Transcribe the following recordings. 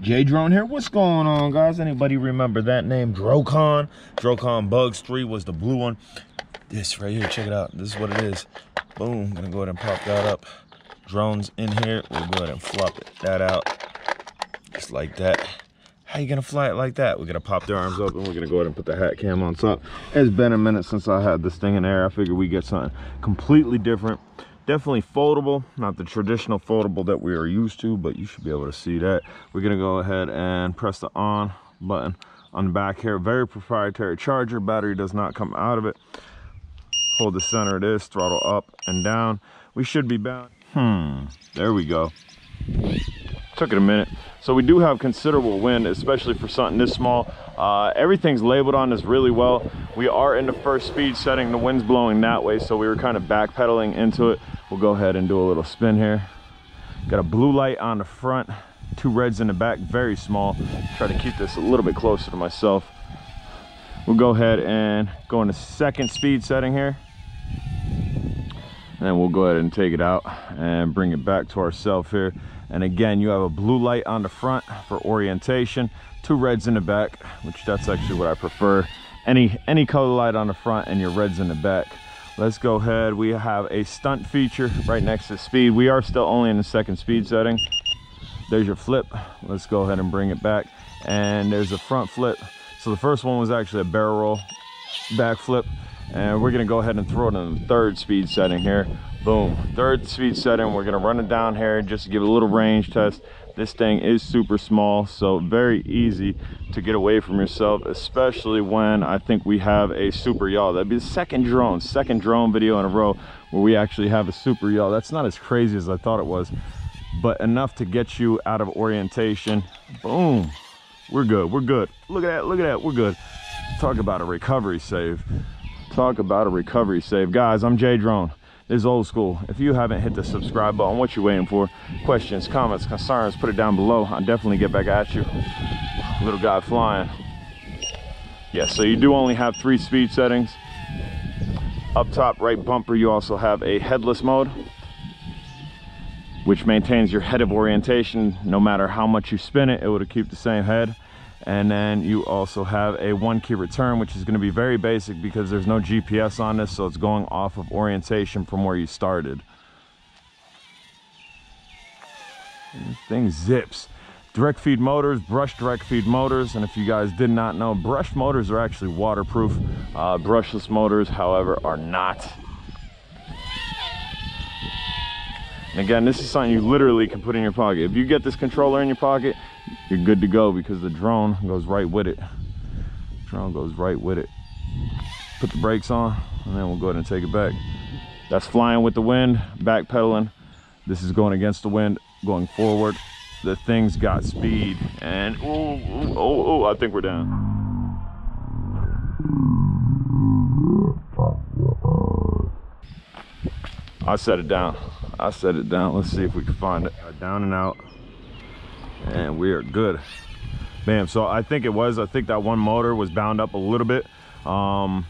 Jay Drone here. What's going on, guys? Anybody remember that name? Drocon. Drocon Bugs 3 was the blue one. This right here, check it out. This is what it is. Boom. Gonna go ahead and pop that up. Drones in here. We'll go ahead and flop that out. Just like that. How you gonna fly it like that? We're gonna pop their arms up and we're gonna go ahead and put the hat cam on top. It's been a minute since I had this thing in air. I figured we get something completely different definitely foldable not the traditional foldable that we are used to but you should be able to see that. We're to go ahead and press the on button on the back here. Very proprietary charger. Battery does not come out of it. Hold the center of this throttle up and down. We should be bound. Hmm there we go took it a minute. So we do have considerable wind especially for something this small. Uh, everything's labeled on this really well. We are in the first speed setting. The wind's blowing that way so we were kind of backpedaling into it. We'll go ahead and do a little spin here. Got a blue light on the front. Two reds in the back very small. Try to keep this a little bit closer to myself. We'll go ahead and go into second speed setting here and then we'll go ahead and take it out and bring it back to ourselves here. And again you have a blue light on the front for orientation two reds in the back which that's actually what i prefer. Any any color light on the front and your reds in the back. Let's go ahead. We have a stunt feature right next to speed. We are still only in the second speed setting. There's your flip. Let's go ahead and bring it back. And there's a front flip. So the first one was actually a barrel roll back flip and we're gonna go ahead and throw it in the third speed setting here. Boom. Third speed setting. We're gonna run it down here just to give it a little range test. This thing is super small so very easy to get away from yourself especially when i think we have a super yaw. That'd be the second drone second drone video in a row where we actually have a super yaw. That's not as crazy as i thought it was but enough to get you out of orientation. Boom. We're good. We're good. Look at that. Look at that. We're good. Talk about a recovery save talk about a recovery save. Guys i'm Jay drone. Is old school. If you haven't hit the subscribe button what you waiting for? Questions comments concerns put it down below. I'll definitely get back at you. Little guy flying. Yeah so you do only have three speed settings. Up top right bumper you also have a headless mode which maintains your head of orientation. No matter how much you spin it it will keep the same head and then you also have a one key return which is going to be very basic because there's no GPS on this so it's going off of orientation from where you started. This thing zips. Direct feed motors brush direct feed motors and if you guys did not know brush motors are actually waterproof. Uh, brushless motors however are not and again this is something you literally can put in your pocket. If you get this controller in your pocket you're good to go because the drone goes right with it. Drone goes right with it. Put the brakes on and then we'll go ahead and take it back. That's flying with the wind backpedaling. This is going against the wind going forward. The thing's got speed and oh oh oh i think we're down. I set it down i set it down. Let's see if we can find it. Down and out. And we are good. Bam. So i think it was i think that one motor was bound up a little bit um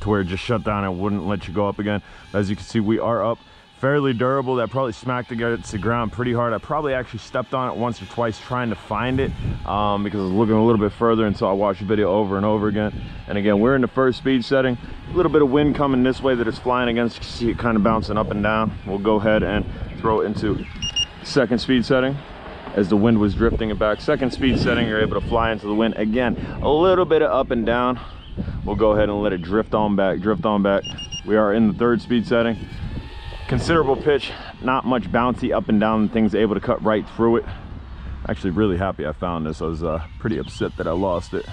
to where it just shut down and wouldn't let you go up again. As you can see we are up fairly durable that probably smacked against the ground pretty hard i probably actually stepped on it once or twice trying to find it um, because i was looking a little bit further until i watched the video over and over again and again we're in the first speed setting a little bit of wind coming this way that it's flying against you can see it kind of bouncing up and down we'll go ahead and throw it into second speed setting as the wind was drifting it back. Second speed setting, you're able to fly into the wind. Again, a little bit of up and down. We'll go ahead and let it drift on back, drift on back. We are in the third speed setting. Considerable pitch, not much bouncy up and down. Things able to cut right through it. Actually really happy I found this. I was uh, pretty upset that I lost it.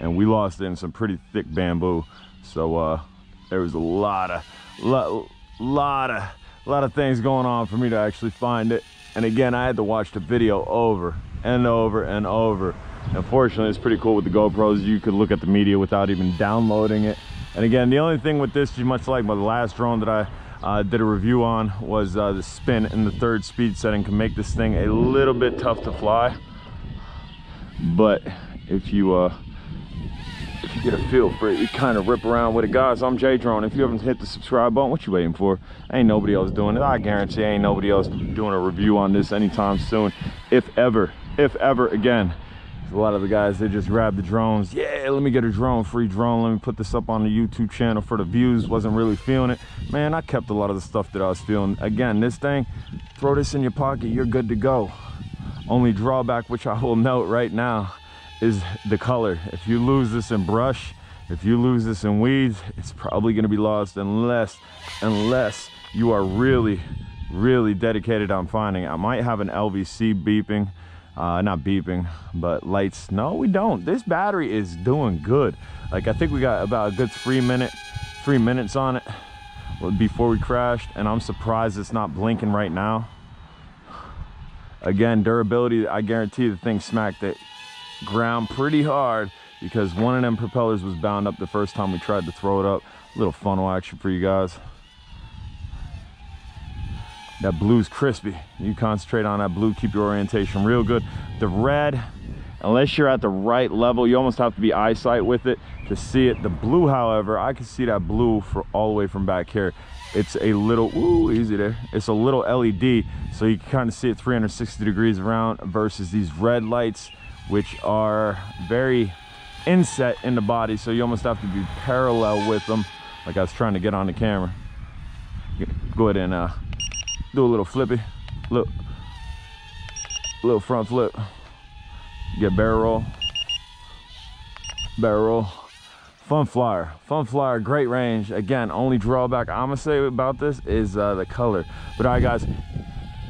And we lost it in some pretty thick bamboo. So uh, there was a lot of, lot, lot of lot of things going on for me to actually find it and again i had to watch the video over and over and over unfortunately it's pretty cool with the gopros you could look at the media without even downloading it and again the only thing with this much like my last drone that i uh, did a review on was uh, the spin in the third speed setting can make this thing a little bit tough to fly but if you uh, if you get a feel for it, you kind of rip around with it. Guys, I'm Jay Drone. If you haven't hit the subscribe button, what you waiting for? Ain't nobody else doing it. I guarantee ain't nobody else doing a review on this anytime soon. If ever, if ever again. A lot of the guys, they just grab the drones. Yeah, let me get a drone, free drone. Let me put this up on the YouTube channel for the views. Wasn't really feeling it. Man, I kept a lot of the stuff that I was feeling. Again, this thing, throw this in your pocket, you're good to go. Only drawback, which I will note right now, is the color. If you lose this in brush, if you lose this in weeds, it's probably gonna be lost unless, unless you are really, really dedicated on finding it. I might have an LVC beeping, uh, not beeping, but lights. No, we don't. This battery is doing good. Like I think we got about a good three minute, three minutes on it before we crashed and I'm surprised it's not blinking right now. Again, durability, I guarantee the thing smacked it ground pretty hard because one of them propellers was bound up the first time we tried to throw it up. A little funnel action for you guys. That blue's crispy. You concentrate on that blue, keep your orientation real good. The red, unless you're at the right level, you almost have to be eyesight with it to see it. The blue, however, I can see that blue for all the way from back here. It's a little, ooh, easy there. It's a little LED, so you can kind of see it 360 degrees around versus these red lights which are very inset in the body so you almost have to be parallel with them like I was trying to get on the camera go ahead and uh, do a little flippy look little front flip get barrel roll barrel roll. Fun flyer fun flyer great range. Again only drawback i'm gonna say about this is uh, the color. But all right guys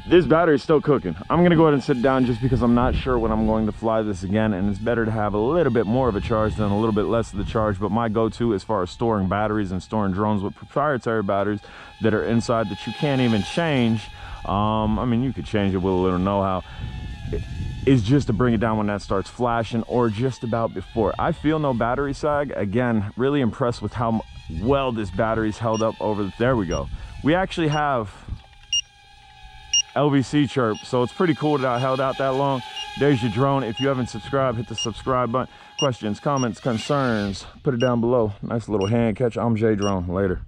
this battery is still cooking. I'm gonna go ahead and sit down just because i'm not sure when i'm going to fly this again and it's better to have a little bit more of a charge than a little bit less of the charge. But my go-to as far as storing batteries and storing drones with proprietary batteries that are inside that you can't even change um, i mean you could change it with a little know-how. Is just to bring it down when that starts flashing or just about before. I feel no battery sag. Again really impressed with how well this battery's held up over the, there we go. We actually have LVC chirp. So it's pretty cool that I held out that long. There's your drone. If you haven't subscribed, hit the subscribe button. Questions, comments, concerns, put it down below. Nice little hand catch. I'm Jay Drone. Later.